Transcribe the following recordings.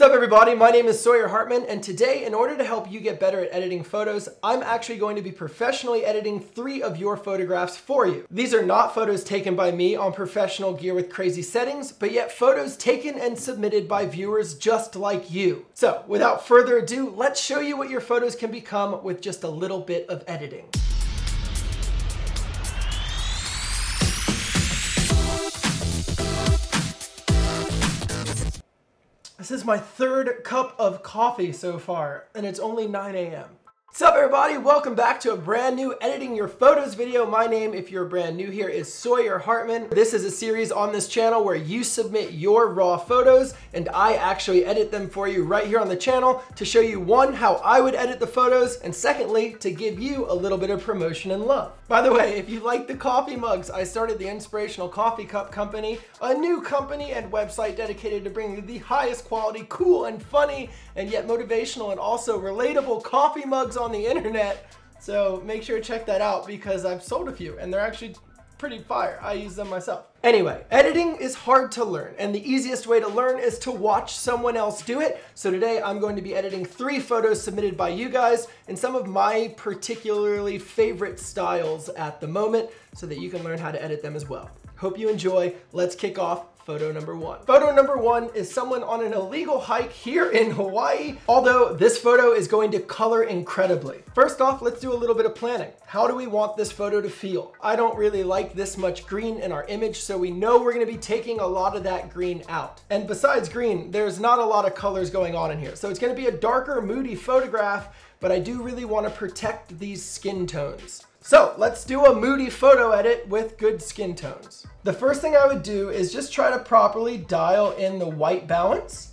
What's up everybody, my name is Sawyer Hartman and today in order to help you get better at editing photos, I'm actually going to be professionally editing three of your photographs for you. These are not photos taken by me on professional gear with crazy settings, but yet photos taken and submitted by viewers just like you. So without further ado, let's show you what your photos can become with just a little bit of editing. This is my third cup of coffee so far, and it's only 9 a.m. What's up everybody? Welcome back to a brand new Editing Your Photos video. My name, if you're brand new here, is Sawyer Hartman. This is a series on this channel where you submit your raw photos and I actually edit them for you right here on the channel to show you one, how I would edit the photos, and secondly, to give you a little bit of promotion and love. By the way, if you like the coffee mugs, I started the Inspirational Coffee Cup Company, a new company and website dedicated to bringing the highest quality, cool and funny, and yet motivational and also relatable coffee mugs on the internet. So make sure to check that out because I've sold a few and they're actually pretty fire. I use them myself. Anyway, editing is hard to learn and the easiest way to learn is to watch someone else do it. So today I'm going to be editing three photos submitted by you guys in some of my particularly favorite styles at the moment so that you can learn how to edit them as well. Hope you enjoy. Let's kick off photo number one. Photo number one is someone on an illegal hike here in Hawaii, although this photo is going to color incredibly. First off, let's do a little bit of planning. How do we want this photo to feel? I don't really like this much green in our image, so we know we're gonna be taking a lot of that green out. And besides green, there's not a lot of colors going on in here. So it's gonna be a darker, moody photograph, but I do really wanna protect these skin tones. So let's do a moody photo edit with good skin tones. The first thing I would do is just try to properly dial in the white balance,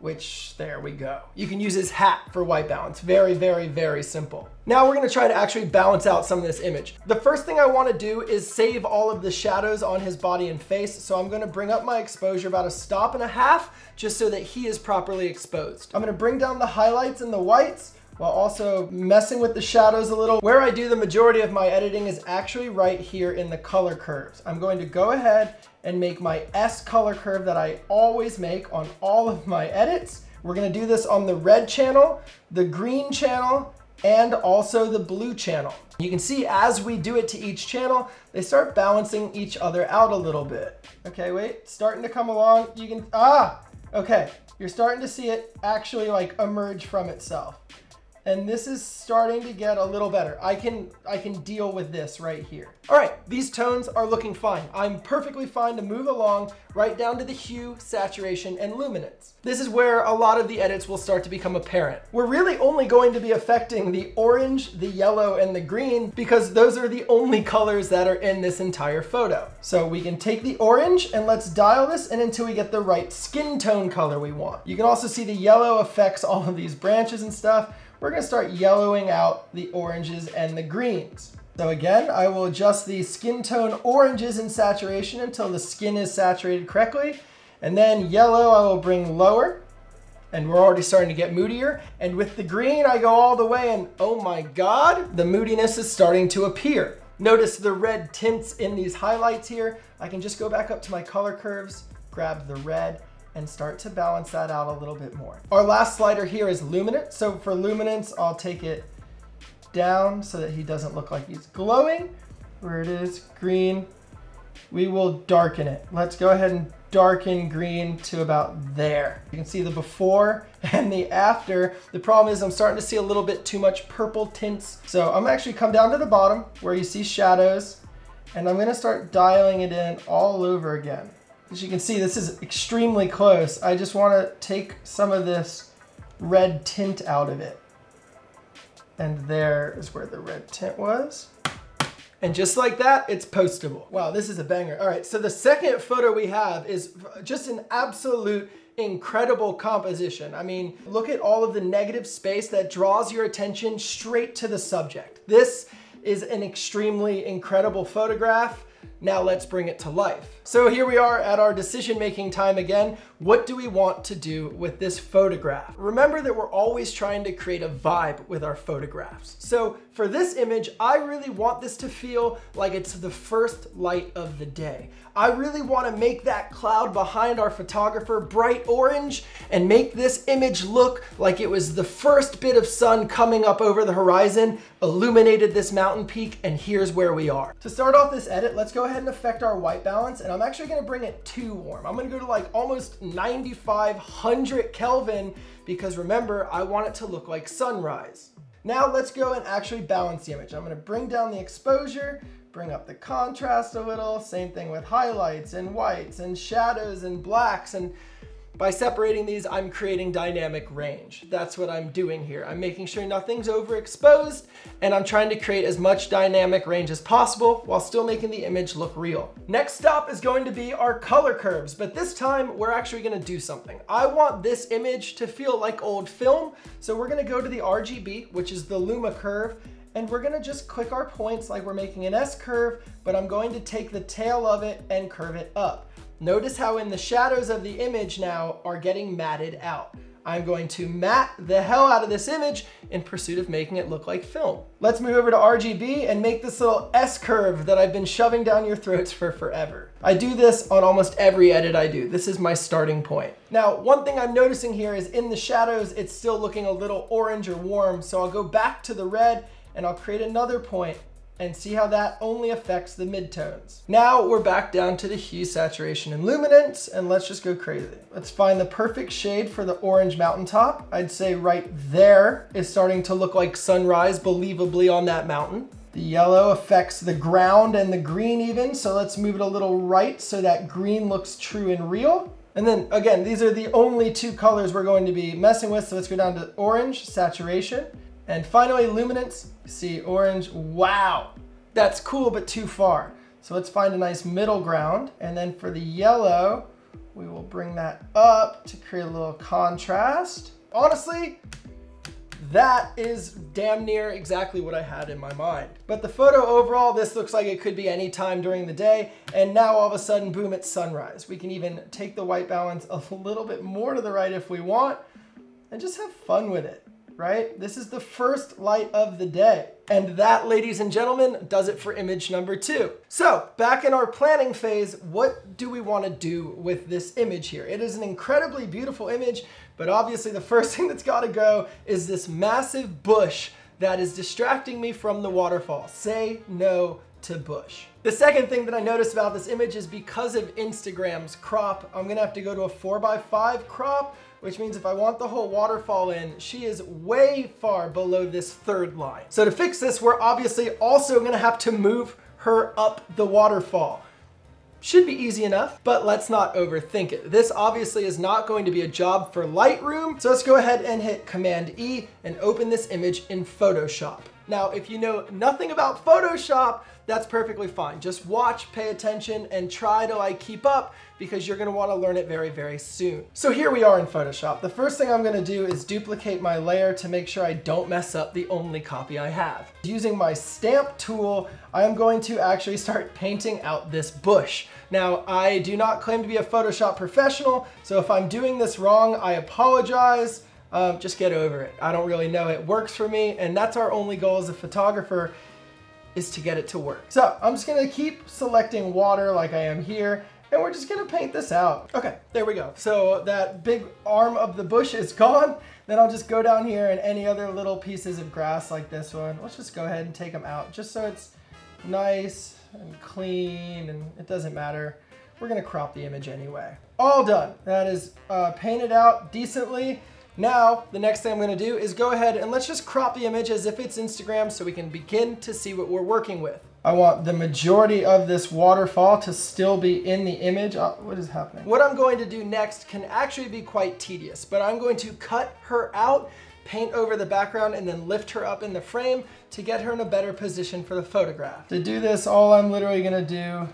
which there we go. You can use his hat for white balance. Very, very, very simple. Now we're gonna try to actually balance out some of this image. The first thing I wanna do is save all of the shadows on his body and face. So I'm gonna bring up my exposure about a stop and a half, just so that he is properly exposed. I'm gonna bring down the highlights and the whites, while also messing with the shadows a little. Where I do the majority of my editing is actually right here in the color curves. I'm going to go ahead and make my S color curve that I always make on all of my edits. We're gonna do this on the red channel, the green channel, and also the blue channel. You can see as we do it to each channel, they start balancing each other out a little bit. Okay, wait, starting to come along. You can, ah, okay. You're starting to see it actually like emerge from itself and this is starting to get a little better. I can, I can deal with this right here. All right, these tones are looking fine. I'm perfectly fine to move along right down to the hue, saturation, and luminance. This is where a lot of the edits will start to become apparent. We're really only going to be affecting the orange, the yellow, and the green because those are the only colors that are in this entire photo. So we can take the orange and let's dial this in until we get the right skin tone color we want. You can also see the yellow affects all of these branches and stuff we're gonna start yellowing out the oranges and the greens. So again, I will adjust the skin tone oranges in saturation until the skin is saturated correctly. And then yellow I will bring lower and we're already starting to get moodier. And with the green, I go all the way and oh my God, the moodiness is starting to appear. Notice the red tints in these highlights here. I can just go back up to my color curves, grab the red, and start to balance that out a little bit more. Our last slider here is luminance. So for luminance, I'll take it down so that he doesn't look like he's glowing. Where it is, green. We will darken it. Let's go ahead and darken green to about there. You can see the before and the after. The problem is I'm starting to see a little bit too much purple tints. So I'm actually come down to the bottom where you see shadows and I'm gonna start dialing it in all over again. As you can see, this is extremely close. I just want to take some of this red tint out of it. And there is where the red tint was. And just like that, it's postable. Wow, this is a banger. All right, so the second photo we have is just an absolute incredible composition. I mean, look at all of the negative space that draws your attention straight to the subject. This is an extremely incredible photograph. Now let's bring it to life. So here we are at our decision making time again. What do we want to do with this photograph? Remember that we're always trying to create a vibe with our photographs. So for this image, I really want this to feel like it's the first light of the day. I really want to make that cloud behind our photographer bright orange and make this image look like it was the first bit of sun coming up over the horizon, illuminated this mountain peak, and here's where we are. To start off this edit, let's go ahead and affect our white balance, and I'm actually going to bring it too warm. I'm going to go to like almost 9500 Kelvin because remember, I want it to look like sunrise. Now let's go and actually balance the image. I'm gonna bring down the exposure, bring up the contrast a little, same thing with highlights and whites and shadows and blacks and by separating these, I'm creating dynamic range. That's what I'm doing here. I'm making sure nothing's overexposed and I'm trying to create as much dynamic range as possible while still making the image look real. Next stop is going to be our color curves, but this time we're actually gonna do something. I want this image to feel like old film, so we're gonna go to the RGB, which is the Luma curve, and we're gonna just click our points like we're making an S curve, but I'm going to take the tail of it and curve it up. Notice how in the shadows of the image now are getting matted out. I'm going to mat the hell out of this image in pursuit of making it look like film. Let's move over to RGB and make this little S curve that I've been shoving down your throats for forever. I do this on almost every edit I do. This is my starting point. Now, one thing I'm noticing here is in the shadows, it's still looking a little orange or warm. So I'll go back to the red and I'll create another point and see how that only affects the midtones. Now we're back down to the hue, saturation, and luminance, and let's just go crazy. Let's find the perfect shade for the orange mountaintop. I'd say right there is starting to look like sunrise believably on that mountain. The yellow affects the ground and the green even, so let's move it a little right so that green looks true and real. And then again, these are the only two colors we're going to be messing with, so let's go down to orange, saturation. And finally, luminance, see orange, wow. That's cool, but too far. So let's find a nice middle ground. And then for the yellow, we will bring that up to create a little contrast. Honestly, that is damn near exactly what I had in my mind. But the photo overall, this looks like it could be any time during the day. And now all of a sudden, boom, it's sunrise. We can even take the white balance a little bit more to the right if we want and just have fun with it right? This is the first light of the day. And that, ladies and gentlemen, does it for image number two. So back in our planning phase, what do we wanna do with this image here? It is an incredibly beautiful image, but obviously the first thing that's gotta go is this massive bush that is distracting me from the waterfall. Say no to bush. The second thing that I noticed about this image is because of Instagram's crop, I'm gonna have to go to a four by five crop, which means if I want the whole waterfall in, she is way far below this third line. So to fix this, we're obviously also gonna have to move her up the waterfall. Should be easy enough, but let's not overthink it. This obviously is not going to be a job for Lightroom, so let's go ahead and hit Command E and open this image in Photoshop. Now, if you know nothing about Photoshop, that's perfectly fine. Just watch, pay attention, and try to like keep up because you're gonna wanna learn it very, very soon. So here we are in Photoshop. The first thing I'm gonna do is duplicate my layer to make sure I don't mess up the only copy I have. Using my stamp tool, I am going to actually start painting out this bush. Now, I do not claim to be a Photoshop professional, so if I'm doing this wrong, I apologize. Um, just get over it. I don't really know. It works for me, and that's our only goal as a photographer is to get it to work. So I'm just gonna keep selecting water like I am here, and we're just gonna paint this out. Okay, there we go. So that big arm of the bush is gone. Then I'll just go down here and any other little pieces of grass like this one, let's just go ahead and take them out just so it's nice and clean and it doesn't matter. We're gonna crop the image anyway. All done. That is uh, painted out decently. Now, the next thing I'm gonna do is go ahead and let's just crop the image as if it's Instagram so we can begin to see what we're working with. I want the majority of this waterfall to still be in the image. Oh, what is happening? What I'm going to do next can actually be quite tedious, but I'm going to cut her out, paint over the background, and then lift her up in the frame to get her in a better position for the photograph. To do this, all I'm literally gonna do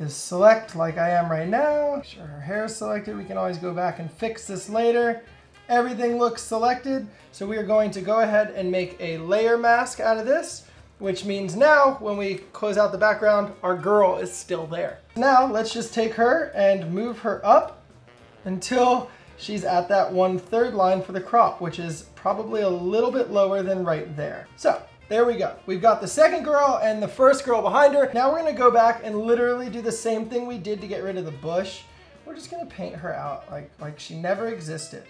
is select like I am right now. Make sure her hair is selected. We can always go back and fix this later. Everything looks selected. So we are going to go ahead and make a layer mask out of this. which means now when we close out the background, our girl is still there. Now let's just take her and move her up until she's at that one third line for the crop, which is probably a little bit lower than right there. So there we go. We've got the second girl and the first girl behind her. Now we're gonna go back and literally do the same thing we did to get rid of the bush. We're just gonna paint her out like, like she never existed.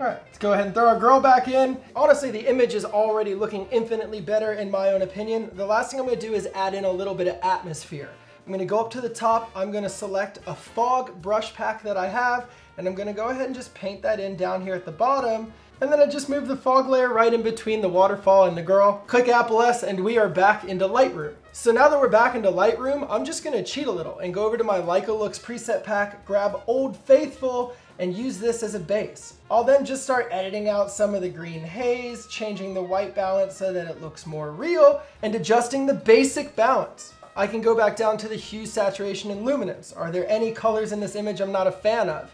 All right, let's go ahead and throw our girl back in. Honestly, the image is already looking infinitely better in my own opinion. The last thing I'm gonna do is add in a little bit of atmosphere. I'm gonna go up to the top, I'm gonna select a fog brush pack that I have, and I'm gonna go ahead and just paint that in down here at the bottom. And then I just move the fog layer right in between the waterfall and the girl. Click Apple S and we are back into Lightroom. So now that we're back into Lightroom, I'm just gonna cheat a little and go over to my Leica Looks preset pack, grab Old Faithful, and use this as a base. I'll then just start editing out some of the green haze, changing the white balance so that it looks more real, and adjusting the basic balance. I can go back down to the hue, saturation, and luminance. Are there any colors in this image I'm not a fan of?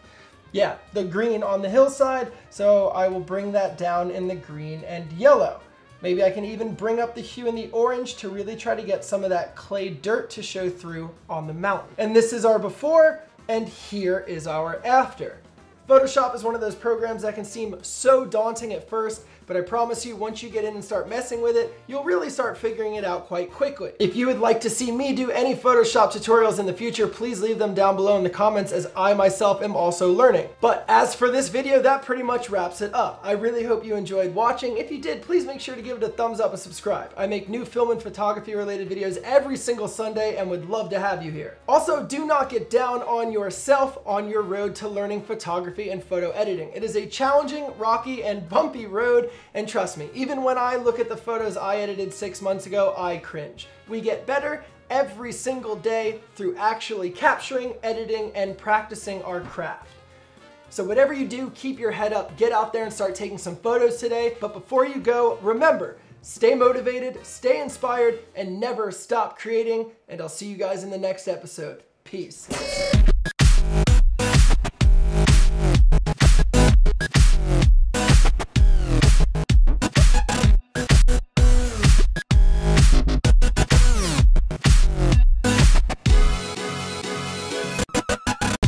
yeah, the green on the hillside, so I will bring that down in the green and yellow. Maybe I can even bring up the hue in the orange to really try to get some of that clay dirt to show through on the mountain. And this is our before, and here is our after. Photoshop is one of those programs that can seem so daunting at first, but I promise you once you get in and start messing with it, you'll really start figuring it out quite quickly. If you would like to see me do any Photoshop tutorials in the future, please leave them down below in the comments as I myself am also learning. But as for this video, that pretty much wraps it up. I really hope you enjoyed watching. If you did, please make sure to give it a thumbs up and subscribe. I make new film and photography related videos every single Sunday and would love to have you here. Also, do not get down on yourself on your road to learning photography and photo editing. It is a challenging, rocky, and bumpy road, and trust me, even when I look at the photos I edited six months ago, I cringe. We get better every single day through actually capturing, editing, and practicing our craft. So whatever you do, keep your head up, get out there and start taking some photos today. But before you go, remember, stay motivated, stay inspired, and never stop creating. And I'll see you guys in the next episode. Peace.